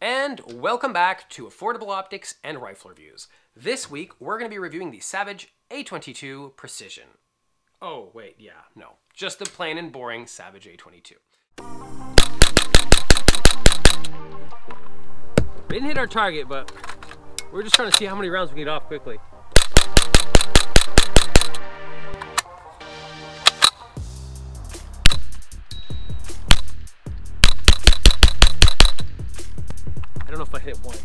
And welcome back to Affordable Optics and Rifle Reviews. This week, we're going to be reviewing the Savage A22 Precision. Oh, wait, yeah, no. Just the plain and boring Savage A22. We didn't hit our target, but we're just trying to see how many rounds we can get off quickly. Hit one.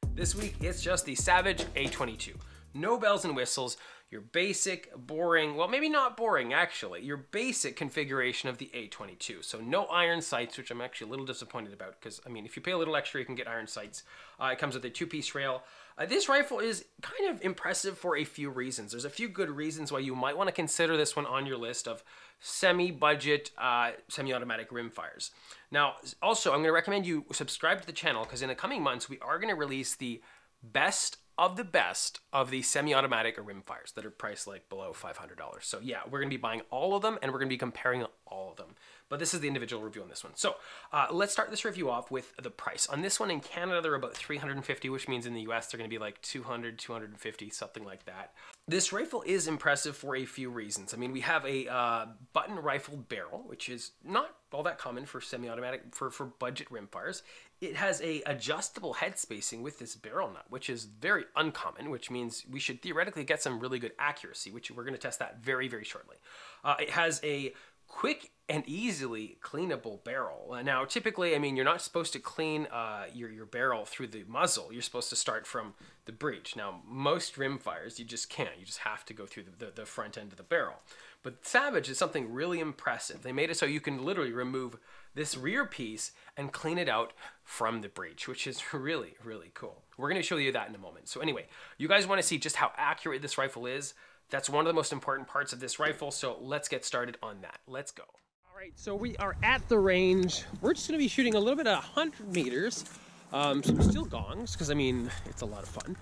this week, it's just the Savage A22. No bells and whistles, your basic, boring, well, maybe not boring actually, your basic configuration of the A22. So no iron sights, which I'm actually a little disappointed about because, I mean, if you pay a little extra, you can get iron sights. Uh, it comes with a two-piece rail. Uh, this rifle is kind of impressive for a few reasons. There's a few good reasons why you might want to consider this one on your list of semi-budget uh, semi-automatic rimfires. Now, also, I'm going to recommend you subscribe to the channel because in the coming months, we are going to release the best of the best of the semi-automatic rimfires that are priced like below $500. So yeah, we're gonna be buying all of them and we're gonna be comparing all of them. But this is the individual review on this one. So uh, let's start this review off with the price. On this one in Canada, they're about 350, which means in the US, they're gonna be like 200, 250, something like that. This rifle is impressive for a few reasons. I mean, we have a uh, button rifle barrel, which is not all that common for semi-automatic, for, for budget rimfires. It has a adjustable head spacing with this barrel nut, which is very uncommon, which means we should theoretically get some really good accuracy, which we're going to test that very, very shortly. Uh, it has a quick and easily cleanable barrel. Now, typically, I mean, you're not supposed to clean uh, your, your barrel through the muzzle. You're supposed to start from the breech. Now, most rim fires, you just can't. You just have to go through the, the, the front end of the barrel. But Savage is something really impressive. They made it so you can literally remove this rear piece and clean it out from the breech, which is really, really cool. We're going to show you that in a moment. So anyway, you guys want to see just how accurate this rifle is. That's one of the most important parts of this rifle. So let's get started on that. Let's go. All right, so we are at the range. We're just going to be shooting a little bit at 100 meters. Um, some steel gongs, because I mean, it's a lot of fun.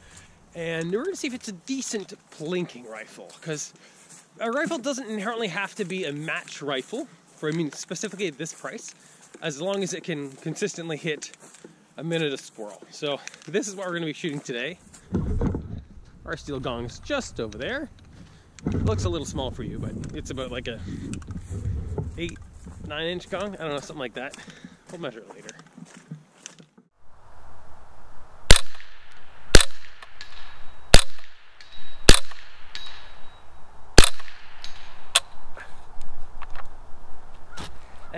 And we're to see if it's a decent plinking rifle, because a rifle doesn't inherently have to be a match rifle for I mean specifically at this price, as long as it can consistently hit a minute a squirrel. So this is what we're going to be shooting today. Our steel gong is just over there. looks a little small for you, but it's about like a eight, nine inch gong. I don't know, something like that. We'll measure it later.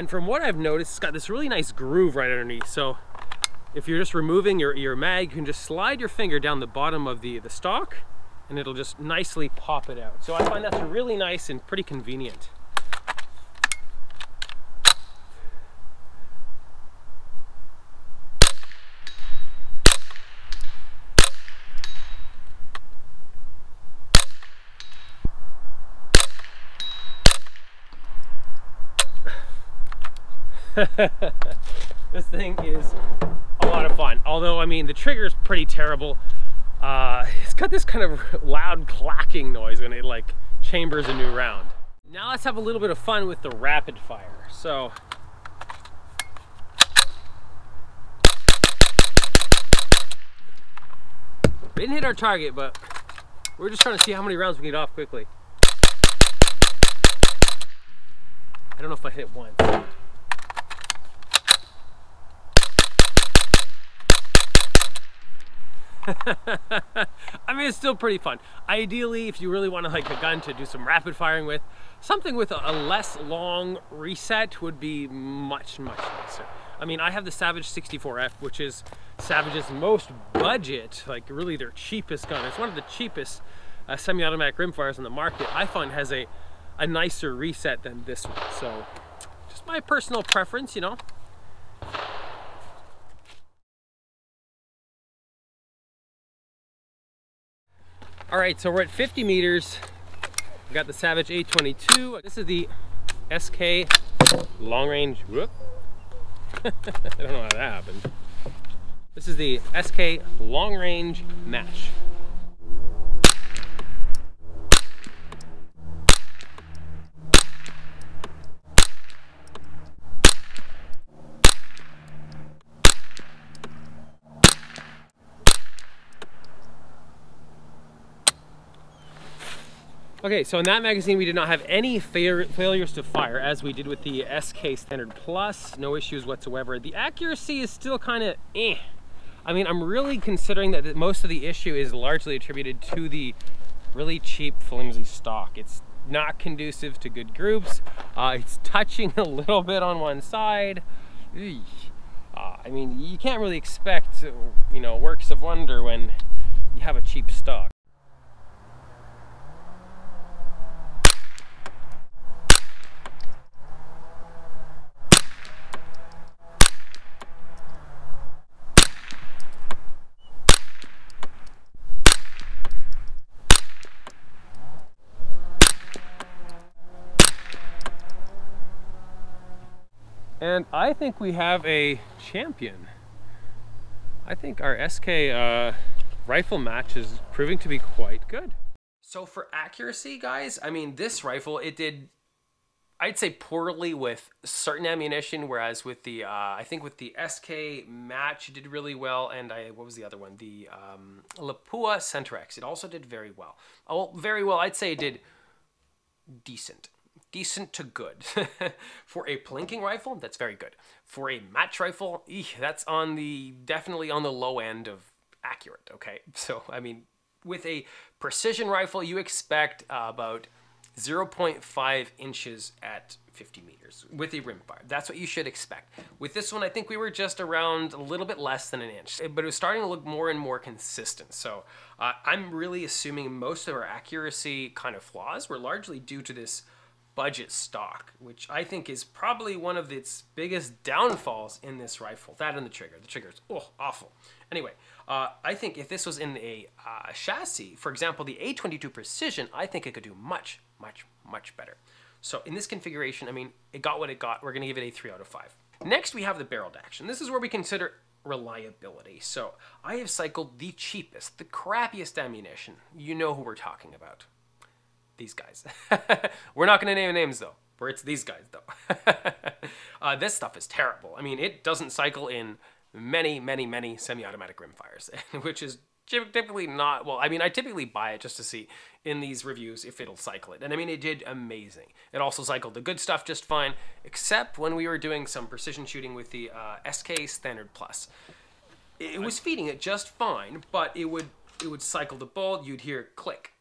And from what I've noticed, it's got this really nice groove right underneath. So if you're just removing your, your mag, you can just slide your finger down the bottom of the, the stock and it'll just nicely pop it out. So I find that's really nice and pretty convenient. this thing is a lot of fun. Although, I mean, the trigger is pretty terrible. Uh, it's got this kind of loud clacking noise when it like chambers a new round. Now let's have a little bit of fun with the rapid fire. So, we didn't hit our target, but we're just trying to see how many rounds we can get off quickly. I don't know if I hit one. I mean, it's still pretty fun. Ideally, if you really want to like a gun to do some rapid firing with, something with a, less long reset would be much, much nicer. I mean, I have the Savage 64F, which is Savage's most budget, like really their cheapest gun. It's one of the cheapest uh, semi-automatic rimfires on the market. I find has a, a nicer reset than this one. So just my personal preference, you know. All right, so we're at 50 meters. We got the Savage A22. This is the SK long range, whoop. I don't know how that happened. This is the SK long range match. Okay, so in that magazine, we did not have any fa failures to fire as we did with the SK Standard Plus. No issues whatsoever. The accuracy is still kind of eh. I mean, I'm really considering that most of the issue is largely attributed to the really cheap, flimsy stock. It's not conducive to good groups. Uh, it's touching a little bit on one side. Uh, I mean, you can't really expect, you know, works of wonder when you have a cheap stock. And I think we have a champion. I think our SK uh, rifle match is proving to be quite good. So for accuracy, guys, I mean, this rifle, it did, I'd say poorly with certain ammunition, whereas with the, uh, I think with the SK match, it did really well. And I, what was the other one? The um, Lapua Center-X, it also did very well. Oh, very well, I'd say it did decent decent to good. For a plinking rifle, that's very good. For a match rifle, eeh, that's on the definitely on the low end of accurate, okay? So, I mean, with a precision rifle, you expect uh, about 0.5 inches at 50 meters with a rimfire. That's what you should expect. With this one, I think we were just around a little bit less than an inch, but it was starting to look more and more consistent. So uh, I'm really assuming most of our accuracy kind of flaws were largely due to this budget stock, which I think is probably one of its biggest downfalls in this rifle. That and the trigger. The trigger is oh awful. Anyway, uh, I think if this was in a uh, chassis, for example, the A22 Precision, I think it could do much, much, much better. So in this configuration, I mean, it got what it got. We're going to give it a 3 out of 5. Next, we have the barreled action. This is where we consider reliability. So I have cycled the cheapest, the crappiest ammunition. You know who we're talking about these guys. We're not going to name names though, where it's these guys though. uh, this stuff is terrible. I mean, it doesn't cycle in many, many, many semi-automatic rimfires, which is typically not, well, I mean, I typically buy it just to see in these reviews if it'll cycle it. And I mean, it did amazing. It also cycled the good stuff just fine, except when we were doing some precision shooting with the uh, SK Standard Plus. It was feeding it just fine, but it would it would cycle the bolt, you'd hear click,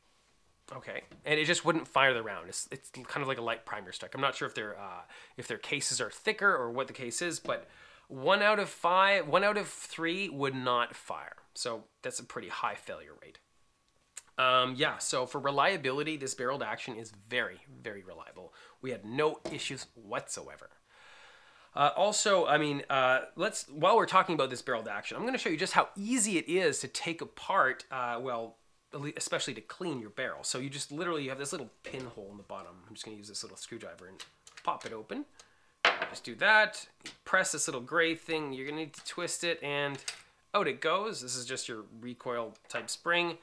Okay, and it just wouldn't fire the round. It's, it's kind of like a light primer strike. I'm not sure if their uh, if their cases are thicker or what the case is, but one out of five, one out of three would not fire. So that's a pretty high failure rate. Um, yeah, so for reliability, this barreled action is very, very reliable. We had no issues whatsoever. Uh, also, I mean, uh, let's while we're talking about this barreled action, I'm going to show you just how easy it is to take apart, uh, well, especially to clean your barrel. So you just literally you have this little pinhole in the bottom. I'm just going to use this little screwdriver and pop it open. Just do that. Press this little gray thing. You're going to need to twist it and out it goes. This is just your recoil type spring.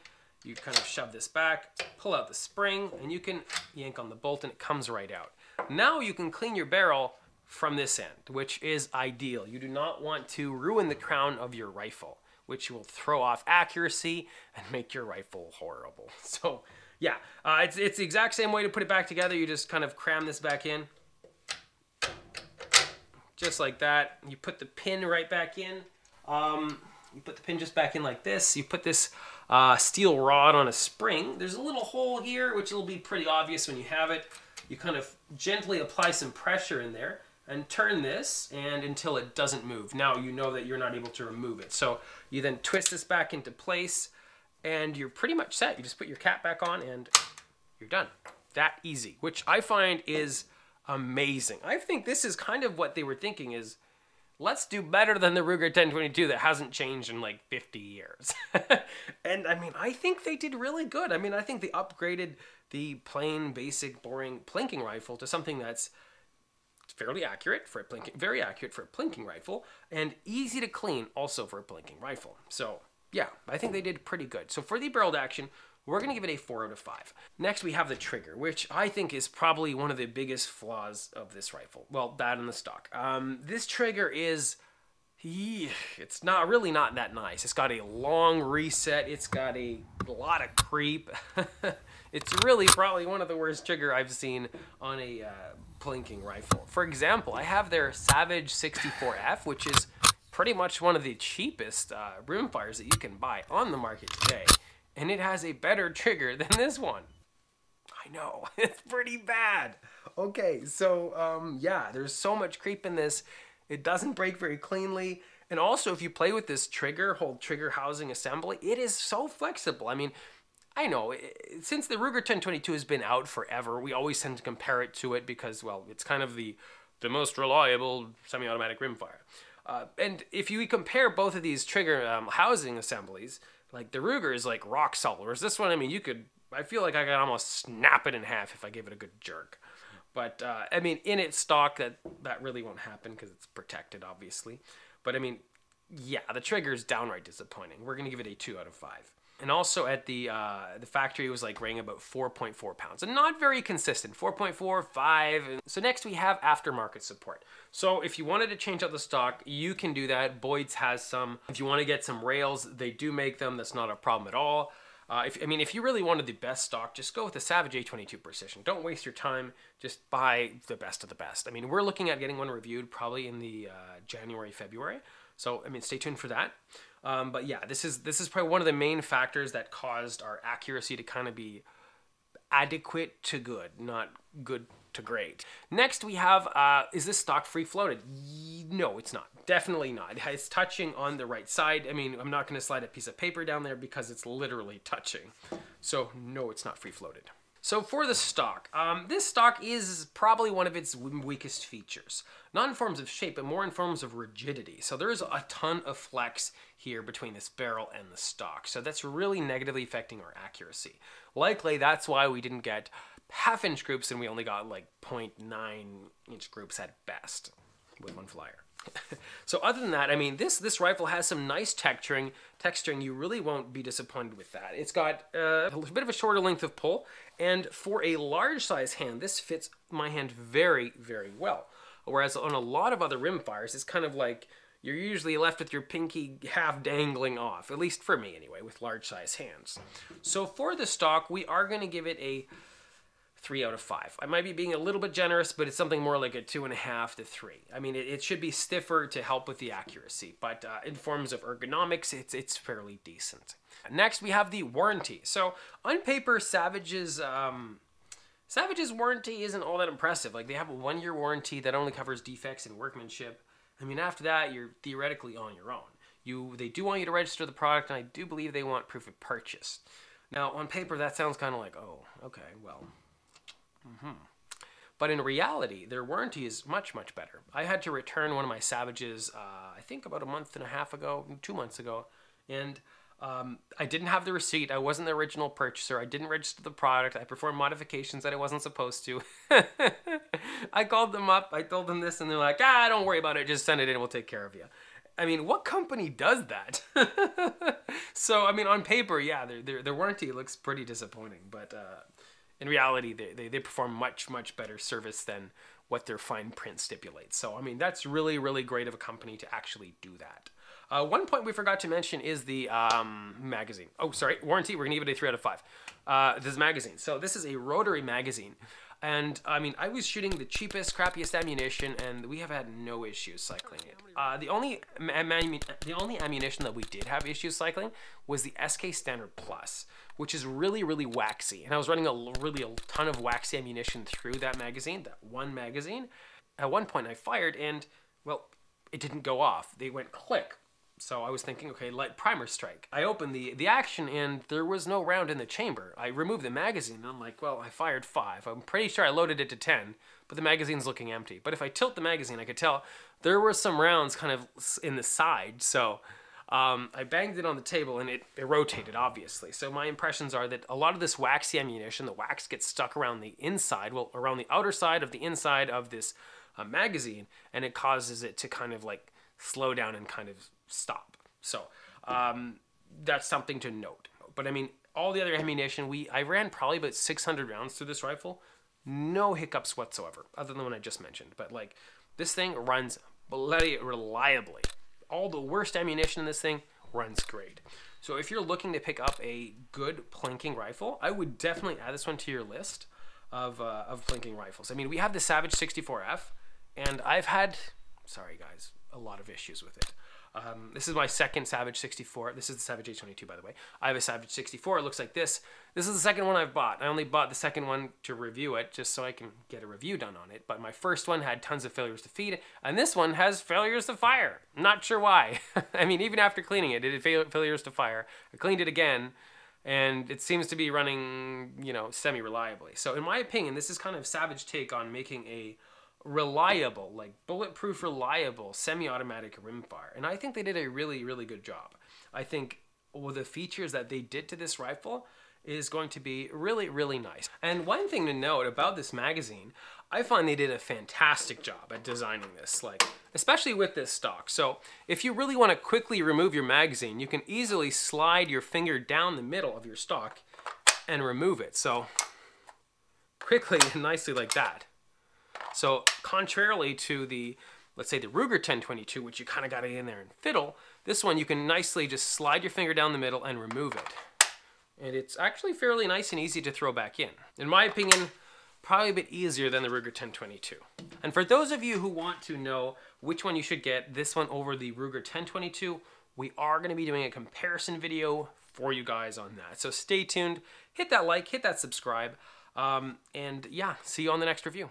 You kind of shove this back, pull out the spring, and you can yank on the bolt and it comes right out. Now you can clean your barrel from this end, which is ideal. You do not want to ruin the crown of your rifle which will throw off accuracy and make your rifle horrible. So yeah, uh, it's, it's the exact same way to put it back together. You just kind of cram this back in. Just like that. You put the pin right back in. Um, you put the pin just back in like this. You put this uh, steel rod on a spring. There's a little hole here, which will be pretty obvious when you have it. You kind of gently apply some pressure in there and turn this and until it doesn't move. Now you know that you're not able to remove it. So you then twist this back into place and you're pretty much set. You just put your cap back on and you're done. That easy, which I find is amazing. I think this is kind of what they were thinking is let's do better than the Ruger 1022 that hasn't changed in like 50 years. and I mean, I think they did really good. I mean, I think they upgraded the plain, basic, boring plinking rifle to something that's fairly accurate for a plinking, very accurate for a plinking rifle, and easy to clean also for a plinking rifle. So yeah, I think they did pretty good. So for the barreled action, we're going to give it a 4 out of 5. Next, we have the trigger, which I think is probably one of the biggest flaws of this rifle. Well, that in the stock. Um, this trigger is... It's not really not that nice. It's got a long reset. It's got a lot of creep. It's really probably one of the worst trigger I've seen on a uh, plinking rifle. For example, I have their Savage 64F, which is pretty much one of the cheapest uh, rimfires that you can buy on the market today. And it has a better trigger than this one. I know, it's pretty bad. Okay, so um, yeah, there's so much creep in this. It doesn't break very cleanly. And also, if you play with this trigger, whole trigger housing assembly, it is so flexible. I mean, I know, since the Ruger 1022 has been out forever, we always tend to compare it to it because, well, it's kind of the, the most reliable semi-automatic rimfire. Uh, and if you compare both of these trigger um, housing assemblies, like the Ruger is like rock solid, whereas this one, I mean, you could, I feel like I could almost snap it in half if I gave it a good jerk. But uh, I mean, in its stock, that that really won't happen because it's protected, obviously. But I mean, yeah, the trigger is downright disappointing. We're gonna give it a two out of five. And also at the uh, the factory, was like weighing about 4.4 pounds, and not very consistent. 4.4, 5. So next we have aftermarket support. So if you wanted to change out the stock, you can do that. Boyd's has some. If you want to get some rails, they do make them. That's not a problem at all. Uh, if, I mean, if you really wanted the best stock, just go with the Savage A22 Precision. Don't waste your time. Just buy the best of the best. I mean, we're looking at getting one reviewed probably in the uh, January, February. So, I mean, stay tuned for that. Um, but yeah, this is this is probably one of the main factors that caused our accuracy to kind of be adequate to good, not good to great. Next, we have uh, is this stock free floated? No, it's not. Definitely not. It's touching on the right side. I mean, I'm not going to slide a piece of paper down there because it's literally touching. So, no, it's not free floated. So for the stock, um, this stock is probably one of its weakest features. Not in forms of shape, but more in forms of rigidity. So there's a ton of flex here between this barrel and the stock. So that's really negatively affecting our accuracy. Likely that's why we didn't get half inch groups and we only got like 0.9 inch groups at best with one flyer. so other than that, I mean, this this rifle has some nice texturing. Texturing, you really won't be disappointed with that. It's got uh, a bit of a shorter length of pull, and for a large size hand, this fits my hand very, very well. Whereas on a lot of other rimfires, it's kind of like you're usually left with your pinky half dangling off, at least for me anyway, with large size hands. So for the stock, we are going to give it a three out of five. I might be being a little bit generous, but it's something more like a two and a half to three. I mean, it, it should be stiffer to help with the accuracy, but uh, in forms of ergonomics, it's it's fairly decent. Next, we have the warranty. So on paper, Savage's um, Savage's warranty isn't all that impressive. Like they have a one-year warranty that only covers defects in workmanship. I mean, after that, you're theoretically on your own. You they do want you to register the product, and I do believe they want proof of purchase. Now, on paper, that sounds kind of like, oh, okay, well, Mm-hmm. But in reality, their warranty is much, much better. I had to return one of my Savages, uh, I think about a month and a half ago, two months ago, and um, I didn't have the receipt. I wasn't the original purchaser. I didn't register the product. I performed modifications that I wasn't supposed to. I called them up. I told them this, and they're like, ah, don't worry about it. Just send it in. We'll take care of you. I mean, what company does that? so, I mean, on paper, yeah, their, their, their warranty looks pretty disappointing, but uh, in reality, they, they, they perform much, much better service than what their fine print stipulates. So, I mean, that's really, really great of a company to actually do that. Uh, one point we forgot to mention is the um, magazine. Oh, sorry, warranty. We're gonna give it a three out of five. Uh, this magazine. So this is a rotary magazine, and I mean, I was shooting the cheapest, crappiest ammunition, and we have had no issues cycling it. Uh, the only the only ammunition that we did have issues cycling was the SK Standard Plus which is really, really waxy. And I was running a really a ton of waxy ammunition through that magazine, that one magazine. At one point I fired and, well, it didn't go off. They went click. So I was thinking, okay, let primer strike. I opened the, the action and there was no round in the chamber. I removed the magazine and I'm like, well, I fired five. I'm pretty sure I loaded it to 10, but the magazine's looking empty. But if I tilt the magazine, I could tell there were some rounds kind of in the side. So um, I banged it on the table and it, it rotated, obviously. So my impressions are that a lot of this waxy ammunition, the wax gets stuck around the inside, well, around the outer side of the inside of this uh, magazine, and it causes it to kind of like slow down and kind of stop. So um, that's something to note. But I mean, all the other ammunition, we I ran probably about 600 rounds through this rifle. No hiccups whatsoever, other than the one I just mentioned. But like, this thing runs bloody reliably all the worst ammunition in this thing runs great. So if you're looking to pick up a good plinking rifle, I would definitely add this one to your list of, uh, of plinking rifles. I mean, we have the Savage 64F, and I've had, sorry guys, a lot of issues with it. Um, this is my second Savage 64. This is the Savage A22, by the way. I have a Savage 64. It looks like this. This is the second one I've bought. I only bought the second one to review it, just so I can get a review done on it. But my first one had tons of failures to feed, and this one has failures to fire. Not sure why. I mean, even after cleaning it, it had failures to fire. I cleaned it again, and it seems to be running, you know, semi-reliably. So in my opinion, this is kind of Savage take on making a reliable, like bulletproof, reliable semi-automatic rimfire. And I think they did a really, really good job. I think well, the features that they did to this rifle is going to be really, really nice. And one thing to note about this magazine, I find they did a fantastic job at designing this, like especially with this stock. So if you really want to quickly remove your magazine, you can easily slide your finger down the middle of your stock and remove it. So quickly and nicely like that. So contrarily to the, let's say the Ruger 1022, which you kind of got to get in there and fiddle, this one you can nicely just slide your finger down the middle and remove it. And it's actually fairly nice and easy to throw back in. In my opinion, probably a bit easier than the Ruger 1022. And for those of you who want to know which one you should get, this one over the Ruger 1022, we are going to be doing a comparison video for you guys on that. So stay tuned, hit that like, hit that subscribe, um, and yeah, see you on the next review.